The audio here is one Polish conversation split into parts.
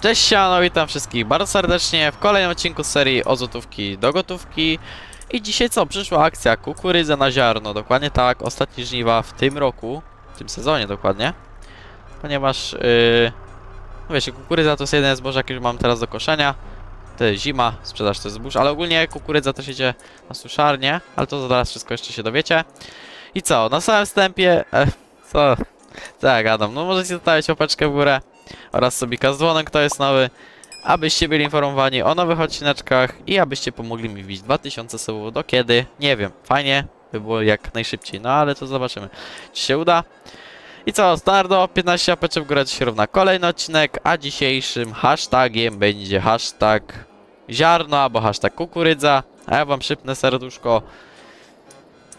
Cześć siano, witam wszystkich bardzo serdecznie w kolejnym odcinku z serii o złotówki do gotówki I dzisiaj co? Przyszła akcja kukurydza na ziarno, dokładnie tak, ostatnie żniwa w tym roku, w tym sezonie dokładnie Ponieważ, yy, no wiecie, kukurydza to jest jedyne zboże, jakie już mam teraz do koszenia To jest zima, sprzedaż to jest zbóż, ale ogólnie kukurydza też idzie na suszarnię Ale to zaraz wszystko jeszcze się dowiecie I co? Na samym wstępie, e, co? Ja gadam? No możecie zostawić łapeczkę w górę oraz subika z kto jest nowy, abyście byli informowani o nowych odcineczkach i abyście pomogli mi wbić 2000 subów do kiedy, nie wiem, fajnie, by było jak najszybciej, no ale to zobaczymy, czy się uda. I co, standardo, 15 apeczek w górę się równa kolejny odcinek, a dzisiejszym hashtagiem będzie hashtag ziarno albo hashtag kukurydza, a ja wam szybne serduszko.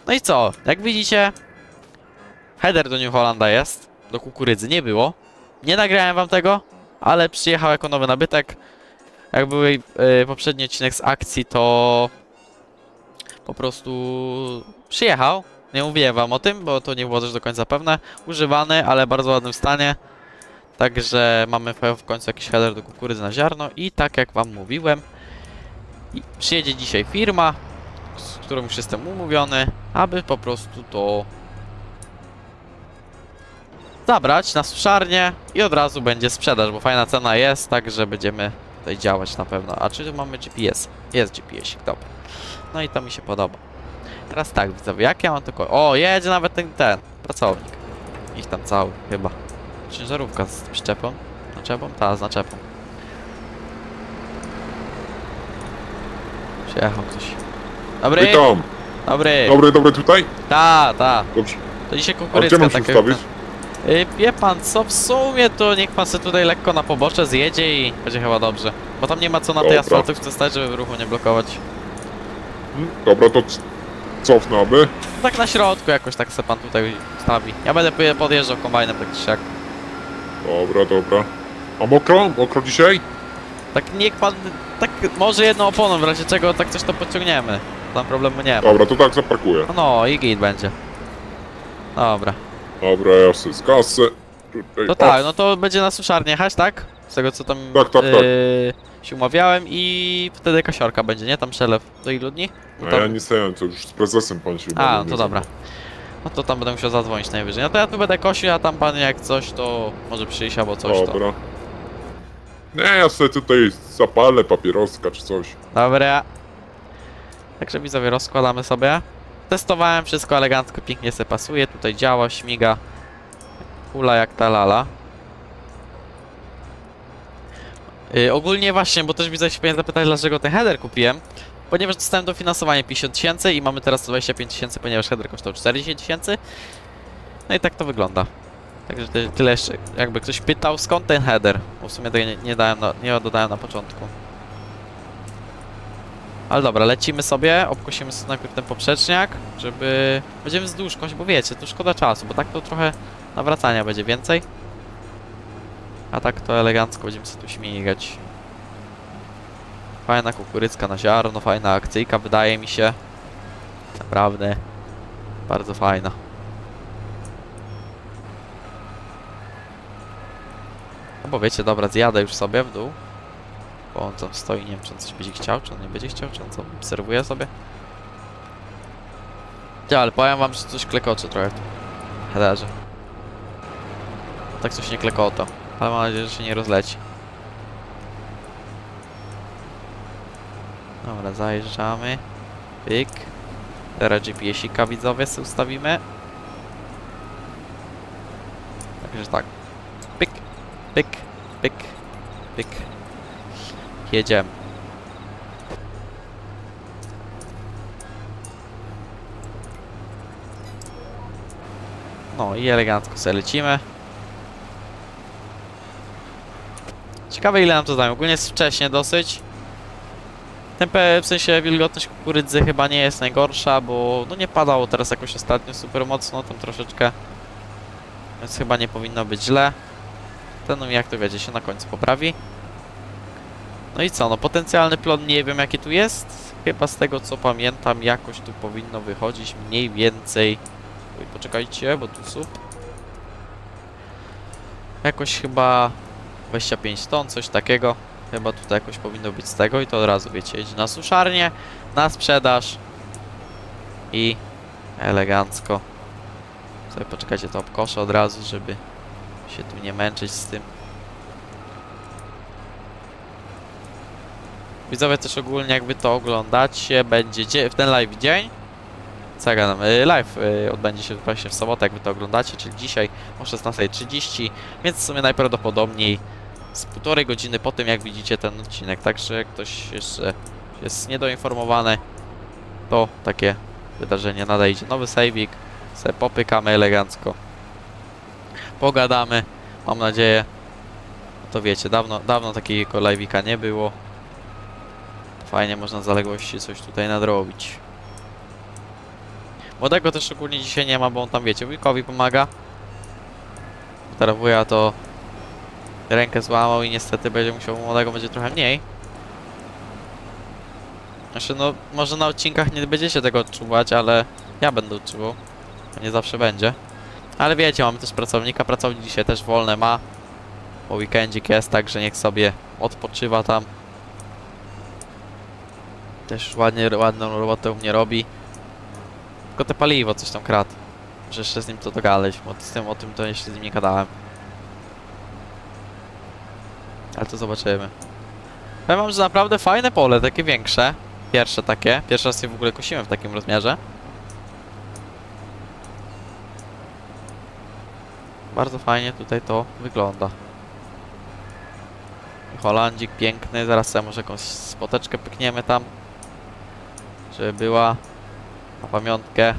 No i co, jak widzicie, header do New Hollanda jest, do kukurydzy nie było, nie nagrałem wam tego, ale przyjechał jako nowy nabytek. Jak był yy, poprzedni odcinek z akcji, to po prostu przyjechał. Nie mówiłem wam o tym, bo to nie było też do końca pewne. Używany, ale bardzo ładnym stanie. Także mamy w końcu jakiś header do kukurydzy na ziarno i tak jak wam mówiłem, przyjedzie dzisiaj firma, z którą już jestem umówiony, aby po prostu to zabrać na suszarnię i od razu będzie sprzedaż, bo fajna cena jest, także będziemy tutaj działać na pewno. A czy tu mamy GPS? Jest GPS, dobra. No i to mi się podoba. Teraz tak, widzowie, jak ja mam tylko... O, jedzie nawet ten, ten pracownik. Ich tam cały, chyba. Ciężarówka z przyczepą. Naczepą? Ta, z naczepą. Przyjechał ktoś. Dobry! Witam! Dobry! Dobry, dobry tutaj? Ta, ta. Dobrze. To dzisiaj A gdzie mam się ustawić? Y, Wie pan co, w sumie to niech pan sobie tutaj lekko na pobocze zjedzie i będzie chyba dobrze. Bo tam nie ma co na tej Dobra. asfaltówce stać, żeby ruchu nie blokować. Dobra, to c- cofnę, aby. Tak na środku jakoś tak se pan tutaj stawi. Ja będę poje- podjeżdżał kombajnem tak czy siak. Dobra, dobra. A mokro? Mokro dzisiaj? Tak niech pan, tak może jedną oponą w razie czego tak coś to podciągniemy. Tam problemu nie ma. Dobra, to tak zaparkuję. No i git będzie. Dobra. Dobra, ja sobie z kasy. Tutaj, To o, tak, no to będzie na suszarnię jechać, tak? Z tego co tam Tak, tak, tak. y, się umawiałem i wtedy kasiorka będzie, nie? Tam przelew do ilu dni? No tam- ja nie stałem, to już z prezesem pan się A, no to dobra. No to tam będę musiał zadzwonić najwyżej. No to ja tu będę kosił, a tam pan jak coś, to może przyjść albo coś to. Dobra. Nie, ja sobie tutaj zapalę papieroska czy coś. Dobra. Także widzowie, rozkładamy sobie. Testowałem wszystko elegancko, pięknie se pasuje. Tutaj działa, śmiga. Kula jak ta lala. Yy, ogólnie właśnie, bo też widzę się powinien zapytać, dlaczego ten header kupiłem. Ponieważ dostałem dofinansowanie 50 tysięcy i mamy teraz 25 tysięcy, ponieważ header kosztował 40 tysięcy. No i tak to wygląda. Także ty, tyle jeszcze, jakby ktoś pytał skąd ten header, bo w sumie tego nie, nie dałem na, nie dodałem na początku. Ale dobra, lecimy sobie, obkosimy sobie najpierw ten poprzeczniak, żeby... Będziemy wzdłuż kosić, bo wiecie, to szkoda czasu, bo tak to trochę nawracania będzie więcej. A tak to elegancko będziemy sobie tu śmigać. Fajna kukurycka na ziarno, fajna akcyjka wydaje mi się. Naprawdę. Bardzo fajna. No bo wiecie, dobra, zjadę już sobie w dół. Bo on tam stoi, nie wiem czy on coś będzie chciał, czy on nie będzie chciał, czy on co obserwuje sobie. Ja, ale powiem wam, że coś klekocze trochę w tym. Tak coś nie klekoto, ale mam nadzieję, że się nie rozleci. Dobra, zajeżdżamy. Pyk. Teraz GPS-ika widzowie sobie ustawimy. Także tak. Pyk, pyk, pyk, pyk. Jedziemy. No i elegancko sobie lecimy. Ciekawe ile nam to zajmie. Ogólnie jest wcześnie dosyć. Tempę, w sensie wilgotność kukurydzy chyba nie jest najgorsza, bo no nie padało teraz jakoś ostatnio super mocno, tam troszeczkę. Więc chyba nie powinno być źle. Ten, jak to wiecie, się na końcu poprawi. No i co, no potencjalny plon nie wiem jaki tu jest. Chyba z tego co pamiętam jakoś tu powinno wychodzić mniej więcej... Oj, poczekajcie, bo tu są... Jakoś chyba 25 ton, coś takiego. Chyba tutaj jakoś powinno być z tego i to od razu wiecie, jedzie na suszarnię, na sprzedaż i elegancko. Sobie poczekajcie to obkoszę od razu, żeby się tu nie męczyć z tym. Widzowie też ogólnie jakby to oglądacie, będzie dzie- w ten live dzień. Co ja? Y, Live y, odbędzie się właśnie w sobotę, jak wy to oglądacie, czyli dzisiaj o 16.30, więc w sumie najprawdopodobniej z półtorej godziny po tym, jak widzicie ten odcinek. Także jak ktoś jeszcze jest niedoinformowany, to takie wydarzenie nadejdzie. Nowy saveik, sobie popykamy elegancko, pogadamy, mam nadzieję. To wiecie, dawno, dawno takiego live'ika nie było. Fajnie można zaległości coś tutaj nadrobić. Młodego też ogólnie dzisiaj nie ma, bo on tam wiecie, wujkowi pomaga. Teraz to rękę złamał i niestety będzie musiał młodego będzie trochę mniej. Znaczy no, może na odcinkach nie będziecie tego odczuwać, ale ja będę odczuwał. To nie zawsze będzie. Ale wiecie, mamy też pracownika, pracownik dzisiaj też wolne ma. Bo weekendzik jest, także niech sobie odpoczywa tam. Też ładnie, ładną robotę u mnie robi. Tylko te paliwo coś tam kradł. Że jeszcze z nim to dogadaliśmy, bo z tym o tym to jeszcze z nim nie gadałem. Ale to zobaczymy. Powiem wam, że naprawdę fajne pole, takie większe. Pierwsze takie. Pierwszy raz je w ogóle kosiłem w takim rozmiarze. Bardzo fajnie tutaj to wygląda. Holandzik piękny, zaraz sobie może jakąś spoteczkę pykniemy tam. Żeby była na pamiątkę.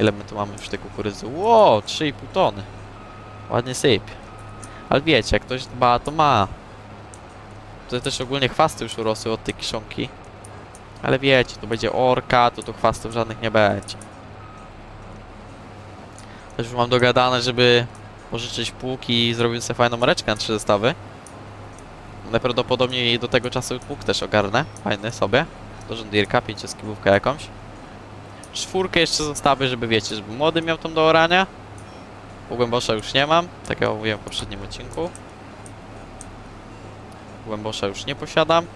Ile my tu mamy już tej kukurydzy? Ło, 3,5 tony. Ładnie sypie. Ale wiecie, jak ktoś dba, to ma. Tutaj też ogólnie chwasty już urosły od tej kiszonki. Ale wiecie, tu będzie orka, to tu chwastów żadnych nie będzie. Też już mam dogadane, żeby pożyczyć pług i zrobić sobie fajną mareczkę na trzy zestawy. Najprawdopodobniej do tego czasu pług też ogarnę. Fajny sobie. Do żondirka, pięcioskibówkę jakąś. Czwórkę jeszcze zostawię, żeby wiecie, żeby młody miał tą do orania. Głębosza już nie mam, tak jak mówiłem w poprzednim odcinku. Głębosza już nie posiadam.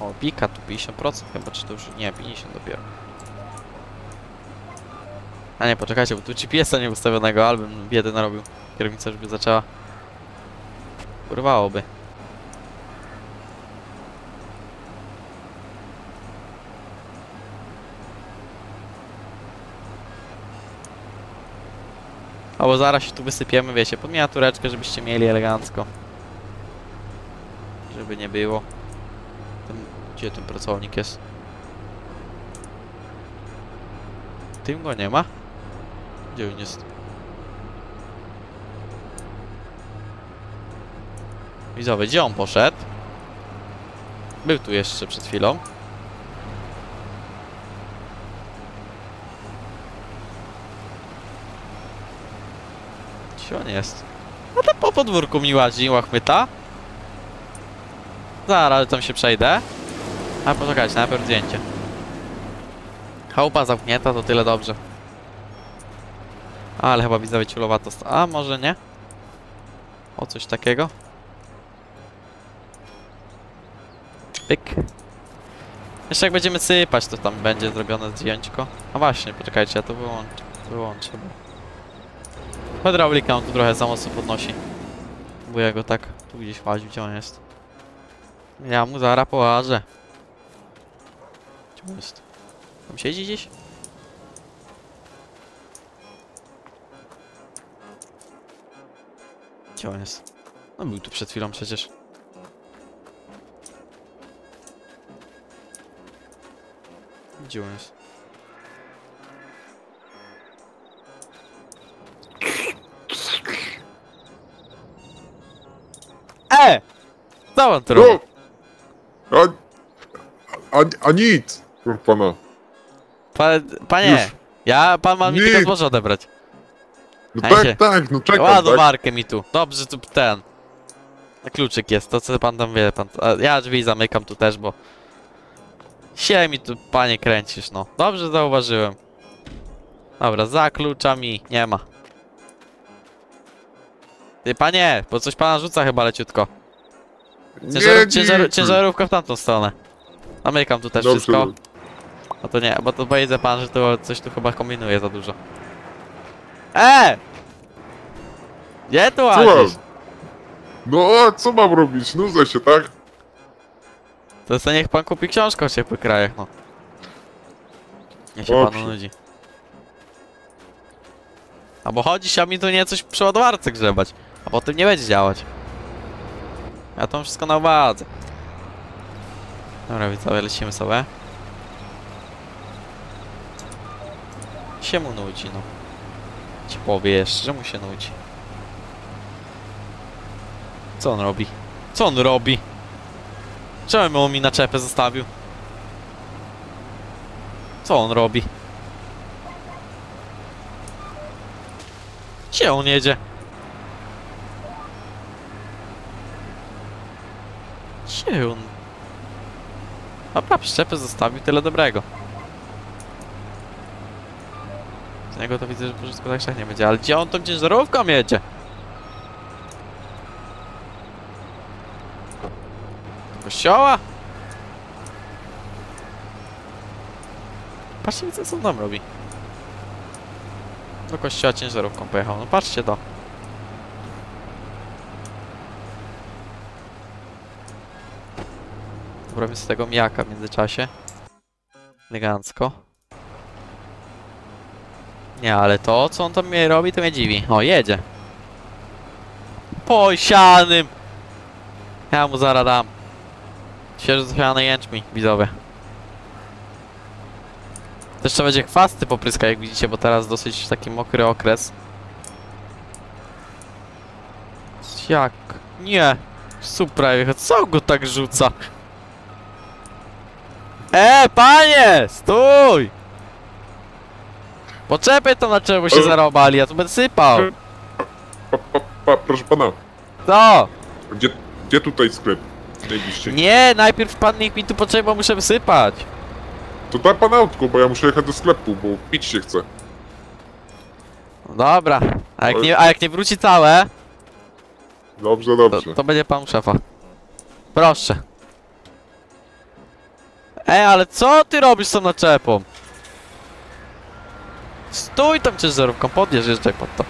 O, pika tu 50% chyba, czy to już... Nie, 50 dopiero. A nie, poczekajcie, bo tu GPS-a nie ustawionego, album biedy narobił. Kierownica już by zaczęła. Urwałoby. O, bo zaraz się tu wysypiemy, wiecie, pod miniatureczkę, żebyście mieli elegancko. Żeby nie było. Ten, gdzie ten pracownik jest? Tym go nie ma? Gdzie on jest? Widzowie, gdzie on poszedł? Był tu jeszcze przed chwilą. Gdzie on jest? No to po podwórku mi łazi, łachmyta. Zaraz tam się przejdę. A poczekajcie, najpierw zdjęcie. Chałupa zamknięta, to tyle dobrze. Ale chyba widzowie ciulowato. A może nie? O coś takiego. Pyk. Jeszcze jak będziemy sypać, to tam będzie zrobione zdjęćko. A właśnie, poczekajcie, ja to wyłączę. Wyłączę, bo... Hydraulika on tu trochę za mocno podnosi. Ja go tak tu gdzieś łaził, gdzie on jest. Ja mu zara połażę. Gdzie on jest? Tam siedzi gdzieś? Gdzie on jest? No był tu przed chwilą przecież. Gdzie on jest? E! Co on tu robi? No! A, a, a nic! Pa, panie, Już. ja, pan ma mi Nie. tylko odebrać. No tak, tak, no czekam, tak? Ładowarkę mi tu. Dobrze, tu ten. Kluczyk jest, to co pan tam wie, pan. A ja drzwi zamykam tu też, bo. Sie mi tu, panie, kręcisz, no. Dobrze zauważyłem. Dobra, za kluczami nie ma. Ty panie, bo coś pana rzuca chyba leciutko. Ciężar, ciężarówka w tamtą stronę. Zamykam tu też Dobrze, wszystko. A to nie, bo to powiedzę pan, że to coś tu chyba kombinuje za dużo. E! Gdzie tu łazisz? No a co mam robić? Nudzę się, tak? To sobie niech pan kupi książkę o ciepłych krajach, no. Nie się Dobrze. panu nudzi. Albo chodzi a mi tu nie coś przy ładowarce grzebać. A potem nie będzie działać. Ja to mam wszystko na uwadze. Dobra, widzowie, lecimy sobie. Się mu nudzi, no. Ci powiesz, że mu się nudzi. Co on robi? Co on robi? Czemu on mi naczepę zostawił? Co on robi? Gdzie on jedzie? Gdzie on? Dobra, przyczepę zostawił, tyle dobrego. Z niego to widzę, że po wszystko tak nie będzie, ale gdzie on tą ciężarówką jedzie? Kościoła? Patrzcie, co on tam robi. Do kościoła ciężarówką pojechał, no patrzcie to. Robię z tego mijaka w międzyczasie. Elegancko. Nie, ale to, co on tam mnie robi, to mnie dziwi. O, jedzie. Po sianym! Ja mu zaraz dam. Świeżo zasiany jęczmień, widzowie. Też trzeba będzie chwasty popryskać, jak widzicie, bo teraz dosyć taki mokry okres. Jak? Nie. Super, co go tak rzuca? E, panie! Stój! Poczepaj to na czemu się zarobali, ja tu będę sypał. Pa, pa, pa, proszę pana, Co? gdzie, gdzie tutaj sklep Nie, najpierw pan niech mi tu poczekaj, bo muszę wysypać. To da pan autko, bo ja muszę jechać do sklepu, bo pić się chce. No Dobra, a jak nie, a jak nie wróci całe, Dobrze, to, dobrze. to będzie pan szefa. Proszę. Ej, ale co ty robisz z tą naczepą? Stój tam ciężarówką, podjeżdż jeszcze pod to.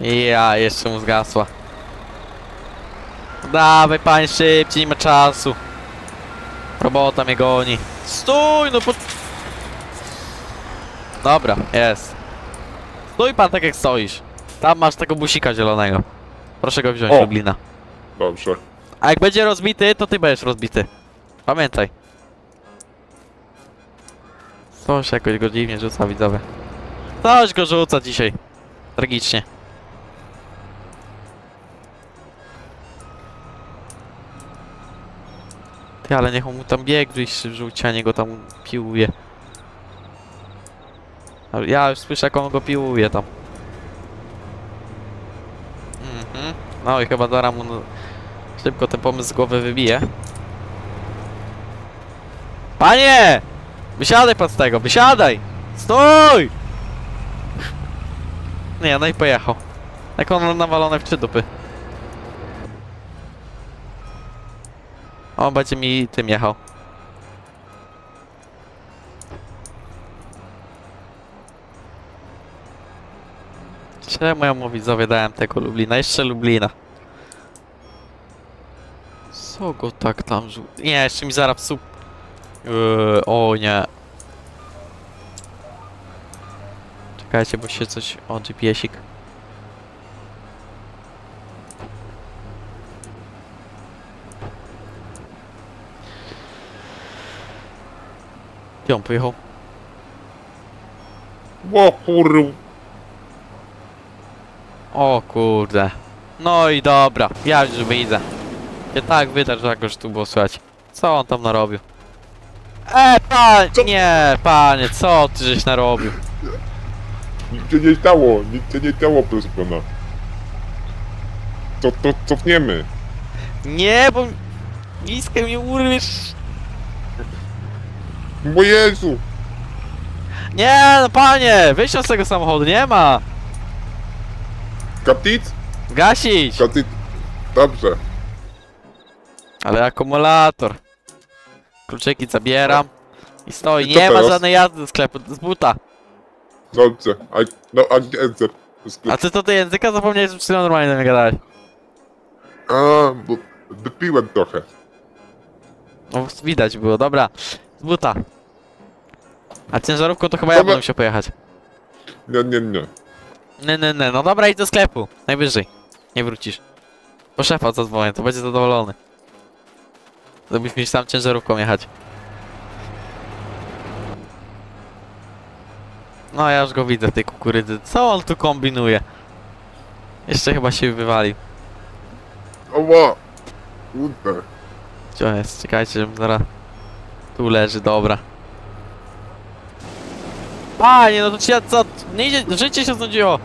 Ja, jeszcze mu zgasła. Dawaj pan szybciej, nie ma czasu. Robota mnie goni. Stój, no pod... Dobra, jest. Stój pan tak jak stoisz. Tam masz tego busika zielonego. Proszę go wziąć, O. Lublina. Dobrze. A jak będzie rozbity, to ty będziesz rozbity. Pamiętaj. Coś jakoś go dziwnie rzuca, widzowie. Coś go rzuca dzisiaj. Tragicznie. Ty, ale niech on mu tam bieg gdzieś rzuci, a go tam piłuje. Ja już słyszę, jak on go piłuje tam. Mhm. No i chyba zaraz mu szybko ten pomysł z głowy wybije. Panie! Wysiadaj pan z tego, wysiadaj! Stój! Nie, no i pojechał. Jak on nawalone w trzy dupy. On będzie mi tym jechał. Czemu ja mu widzowie dałem tego Lublina? Jeszcze Lublina. Co go tak tam rzu... Nie, jeszcze mi zaraz psu... Yy, o nie. Czekajcie, bo się coś... O, GPS-ik. Gdzie on pojechał? O kur... O kurde. No i dobra, ja już wyjdę. Nie tak że jakoś tu było słychać. Co on tam narobił? E, pan! Co? Nie, panie, co ty żeś narobił? Nic się nie stało, nic się nie stało, proszę pana. To, to cofniemy. Nie, bo... Niskę mi urwiesz. Bo Jezu! Nie, no panie, wysiądź z tego samochodu, nie ma. Katit? Gasić. Katit. Dobrze. Ale akumulator. Kluczyki zabieram. I stoi, I co nie ma teraz? żadnej jazdy do sklepu, z buta. Dobrze. A, no, a język. A ty to ty języka zapomniałeś, że przed chwilą normalnie do mnie gadałeś. A, bo wypiłem trochę. No widać było, dobra. Z buta. A ciężarówką to chyba ja Dobra. będę musiał pojechać. Nie, nie, nie. Nie, nie, nie, no dobra idź do sklepu. Najwyżej. Nie wrócisz. Po szefa zadzwonię, to będzie zadowolony. Żebyś mi sam ciężarówką jechać. No ja już go widzę tej kukurydzy. Co on tu kombinuje? Jeszcze chyba się wywalił. Oła! Kurde. Gdzie on jest? Czekajcie, żebym zaraz... Tu leży, dobra. Panie, no to ci ja co? Nie idzie, życie się znudziło.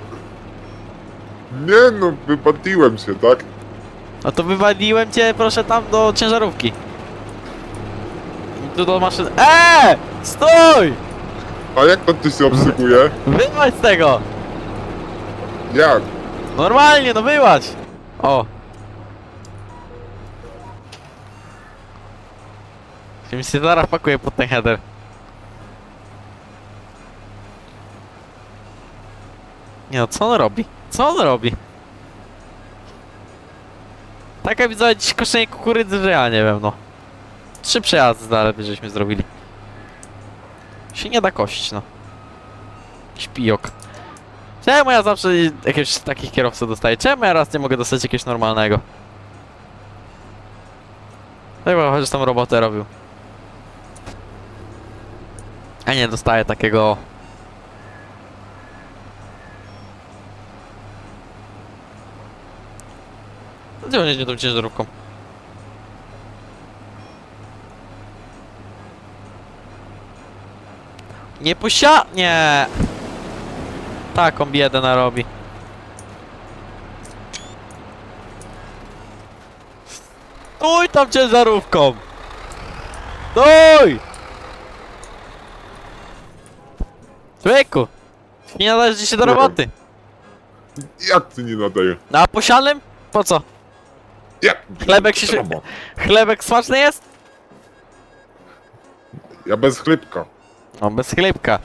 Nie no, wypaliłem się, tak? No to wywaliłem cię, proszę, tam do ciężarówki. Tu do maszyny. Eee! Stój! A jak to ty się obsługuje? Wyłaź z tego! Jak? Normalnie, no wyłaź! O! Się mi się zaraz pakuje pod ten header. Nie no, co on robi? Co on robi? Taka widzę dziś koszenie kukurydzy, że ja nie wiem, no. Trzy przejazdy zaledwie żeśmy zrobili. Się nie da kościć, no. Śpijok. Czemu ja zawsze jakiegoś takich kierowców dostaję? Czemu ja raz nie mogę dostać jakiegoś normalnego? Chyba chociaż tam robotę robił. A nie, dostaję takiego... Gdzie on jedzie tą ciężarówką? Nie posia... Nie. Taką biedę narobi. Stój tam ciężarówką! Stój! Człowieku! Nie nadajesz dzisiaj do roboty. Jak ty nie nadaje? No a? Po co? Jak? Chlebek się-. Chlebek smaczny jest? Ja bez chlebka. No bez chlebka.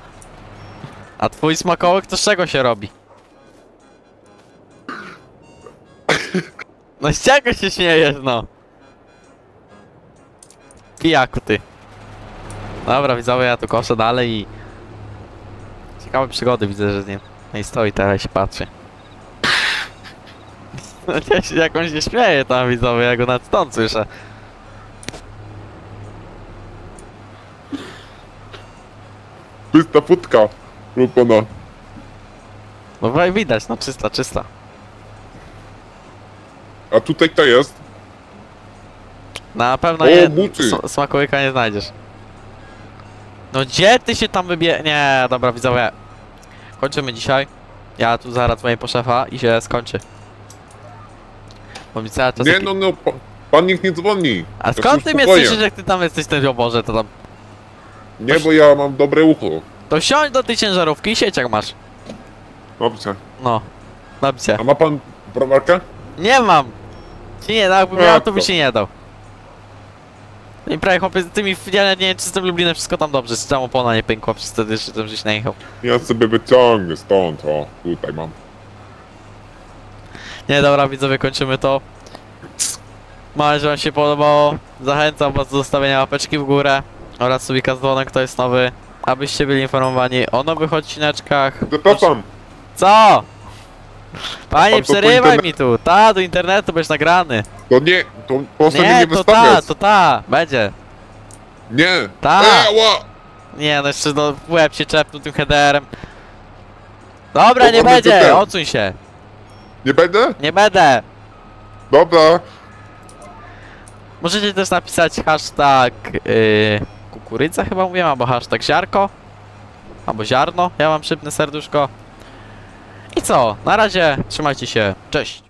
A twój smakołek to z czego się robi? No z czego się śmiejesz, no? Pijaku ty. Dobra, widzowie, ja tu koszę dalej i... Ciekawe przygody widzę, że z nim. No i stoi teraz się patrzy. No nie, się- jak on się śmieje tam widzowie, ja go nad stąd słyszę. Czysta futka. Rupona. No wa- widać, no czysta, czysta. A tutaj to jest? Na pewno O, nie, buty. s- smakołyka nie znajdziesz. No gdzie ty się tam wybie... Nie, dobra widzowie. Kończymy dzisiaj. Ja tu zaraz dzwonię po szefa i się skończy. Bo mi cały czas... Nie no, no, pa, pan niech nie dzwoni. A skąd ty mnie słyszysz, jak ty tam jesteś ten oborze, to tam... Nie, bo ja mam dobre ucho. To siądź do tej ciężarówki i sieć jak masz. Dobrze. No. Dobrze. A ma pan browarkę? Nie mam! Ci nie dał, jakbym miał, to by się nie dał. I prawie chłopie, z tymi, ja nie wiem, czy z tym Lublinem wszystko tam dobrze, czy tam opona nie pękła przez wtedy, że tam żeś najechał. Ja sobie wyciągnę stąd, o, tutaj mam. Nie, dobra, widzowie, kończymy to. Mam nadzieję, że wam się podobało. Zachęcam was do zostawienia łapeczki w górę oraz subika z dzwonem, kto jest nowy, abyście byli informowani o nowych odcineczkach. Zapraszam. Co? Panie, Pan to po przerywaj mi tu. Ta, do internetu będziesz nagrany. To nie, to mnie Nie, nie to ta, wystawiać. to ta. Będzie. Nie. Ta. E, ła. Nie, no jeszcze no, w łeb się czepnął tym headerem. Dobra, To nie mamy będzie, tutaj. odsuń się. Nie będę? Nie będę. Dobra. Możecie też napisać hashtag yy, kukurydza chyba mówiłem, albo hashtag ziarko. Albo ziarno, ja mam szybne serduszko. I co? Na razie, trzymajcie się, cześć.